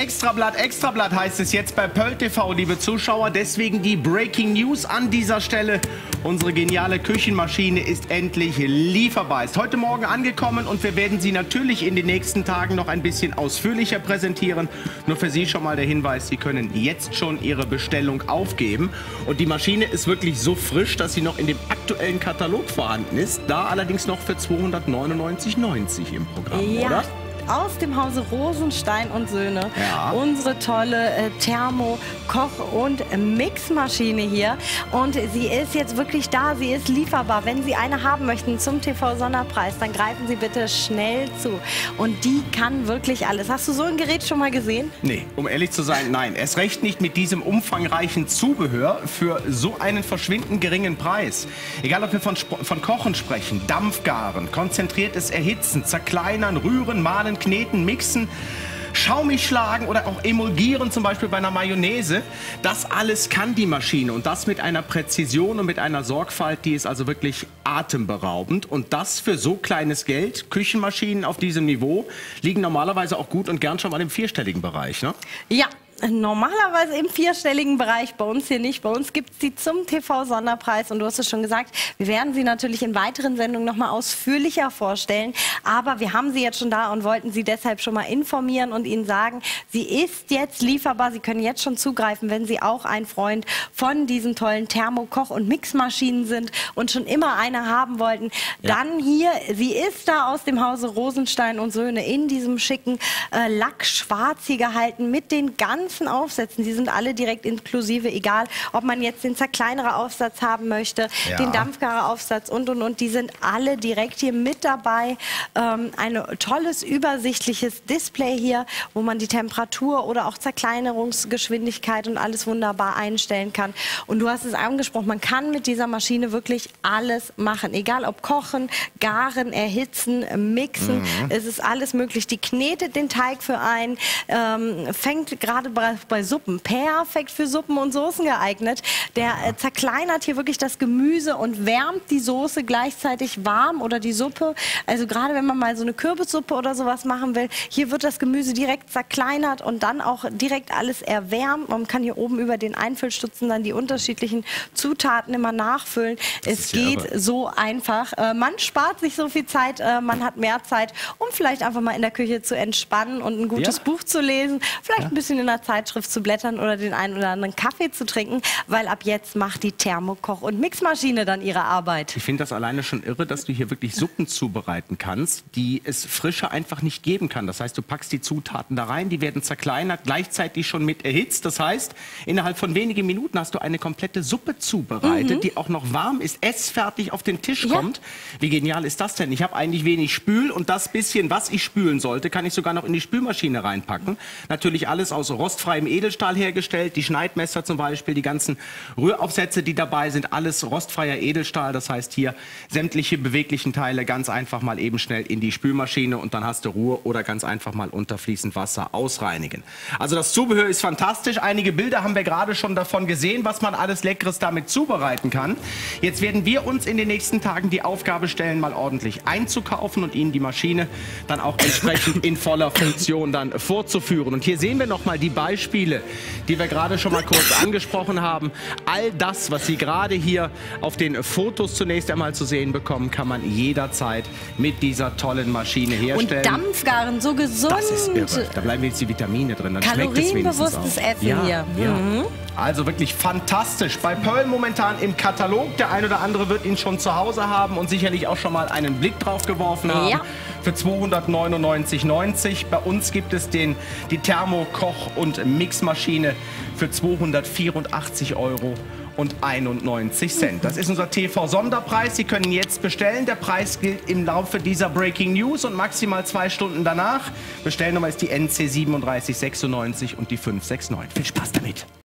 Extrablatt, Extrablatt heißt es jetzt bei Pearl TV, liebe Zuschauer. Deswegen die Breaking News an dieser Stelle. Unsere geniale Küchenmaschine ist endlich lieferbar. Ist heute Morgen angekommen und wir werden sie natürlich in den nächsten Tagen noch ein bisschen ausführlicher präsentieren. Nur für Sie schon mal der Hinweis, Sie können jetzt schon Ihre Bestellung aufgeben. Und die Maschine ist wirklich so frisch, dass sie noch in dem aktuellen Katalog vorhanden ist. Da allerdings noch für 299,90 im Programm, ja. oder? Aus dem Hause Rosenstein und Söhne. Ja. Unsere tolle äh, Thermo-, Koch- und Mixmaschine hier. Und sie ist jetzt wirklich da, sie ist lieferbar. Wenn Sie eine haben möchten zum TV-Sonderpreis, dann greifen Sie bitte schnell zu. Und die kann wirklich alles. Hast du so ein Gerät schon mal gesehen? Nee, um ehrlich zu sein, nein. Erst recht nicht mit diesem umfangreichen Zubehör für so einen verschwindend geringen Preis. Egal, ob wir von, Sp- von Kochen sprechen, Dampfgaren, konzentriertes Erhitzen, zerkleinern, rühren, mahlen, kneten, mixen, schaumig schlagen oder auch emulgieren, zum Beispiel bei einer Mayonnaise. Das alles kann die Maschine und das mit einer Präzision und mit einer Sorgfalt, die ist also wirklich atemberaubend. Und das für so kleines Geld. Küchenmaschinen auf diesem Niveau liegen normalerweise auch gut und gern schon mal im vierstelligen Bereich. Ne? Ja. Normalerweise im vierstelligen Bereich, bei uns hier nicht. Bei uns gibt es die zum TV-Sonderpreis und du hast es schon gesagt, wir werden sie natürlich in weiteren Sendungen noch mal ausführlicher vorstellen. Aber wir haben sie jetzt schon da und wollten sie deshalb schon mal informieren und Ihnen sagen, sie ist jetzt lieferbar. Sie können jetzt schon zugreifen, wenn Sie auch ein Freund von diesen tollen Thermo-, Koch- und Mixmaschinen sind und schon immer eine haben wollten. Ja. Dann hier, sie ist da aus dem Hause Rosenstein und Söhne in diesem schicken äh, Lack schwarz hier gehalten mit den ganzen Aufsätzen. Die sind alle direkt inklusive, egal ob man jetzt den zerkleinerer Aufsatz haben möchte, Ja. den Dampfgarer Aufsatz und und und. Die sind alle direkt hier mit dabei. Ähm, ein tolles, übersichtliches Display hier, wo man die Temperatur oder auch Zerkleinerungsgeschwindigkeit und alles wunderbar einstellen kann. Und du hast es angesprochen, man kann mit dieser Maschine wirklich alles machen. Egal ob kochen, garen, erhitzen, mixen. Es ist alles möglich. Die knetet den Teig für einen, ähm, fängt gerade bei, bei Suppen perfekt für Suppen und Soßen geeignet. Der äh, zerkleinert hier wirklich das Gemüse und wärmt die Soße gleichzeitig warm oder die Suppe. Also gerade wenn man mal so eine Kürbissuppe oder sowas machen will, hier wird das Gemüse direkt zerkleinert und dann auch direkt alles erwärmt. Man kann hier oben über den Einfüllstutzen dann die unterschiedlichen Zutaten immer nachfüllen. Es ist ja geht irre. so einfach. Äh, man spart sich so viel Zeit, äh, man hat mehr Zeit, um vielleicht einfach mal in der Küche zu entspannen und ein gutes Ja. Buch zu lesen, vielleicht ein bisschen in der Zeitschrift zu blättern oder den einen oder anderen Kaffee zu trinken, weil ab jetzt macht die Thermokoch- und Mixmaschine dann ihre Arbeit. Ich finde das alleine schon irre, dass du hier wirklich Suppen zubereiten kannst, die es frischer einfach nicht geben kann. Das heißt, du packst die Zutaten da rein, die werden zerkleinert, gleichzeitig schon mit erhitzt. Das heißt, innerhalb von wenigen Minuten hast du eine komplette Suppe zubereitet, die auch noch warm ist, essfertig auf den Tisch Ja. kommt. Wie genial ist das denn? Ich habe eigentlich wenig Spül und das bisschen, was ich spülen sollte, kann ich sogar noch in die Spülmaschine reinpacken. Natürlich alles aus rostfreiem Edelstahl hergestellt, die Schneidmesser zum Beispiel, die ganzen Rühraufsätze, die dabei sind, alles rostfreier Edelstahl. Das heißt hier sämtliche beweglichen Teile ganz einfach mal eben schnell in die Spülmaschine und dann hast du Ruhe oder ganz einfach mal unter fließend Wasser ausreinigen. Also das Zubehör ist fantastisch. Einige Bilder haben wir gerade schon davon gesehen, was man alles Leckeres damit zubereiten kann. Jetzt werden wir uns in den nächsten Tagen die Aufgabe stellen, mal ordentlich einzukaufen und Ihnen die Maschine dann auch entsprechend in voller Funktion dann vorzuführen. Und hier sehen wir noch mal die Beispiele, die wir gerade schon mal kurz angesprochen haben. All das, was Sie gerade hier auf den Fotos zunächst einmal zu sehen bekommen, kann man jederzeit mit dieser tollen Maschine Und herstellen. Dampfgaren, so gesund. das ist irre. Da bleiben jetzt die Vitamine drin. Dann schmeckt es wenigstens Kalorienbewusstes auch. Essen ja, hier. Ja. Mhm. Also wirklich fantastisch. Bei Pearl momentan im Katalog. Der ein oder andere wird ihn schon zu Hause haben und sicherlich auch schon mal einen Blick drauf geworfen haben. Ja. Für 299,90. Bei uns gibt es den, die Thermo Koch- und Mixmaschine für 284 Euro und 91 Cent. Das ist unser TV-Sonderpreis. Sie können jetzt bestellen. Der Preis gilt im Laufe dieser Breaking News und maximal zwei Stunden danach. Bestellnummer ist die NC 3796 und die 569. Viel Spaß damit.